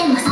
でもさ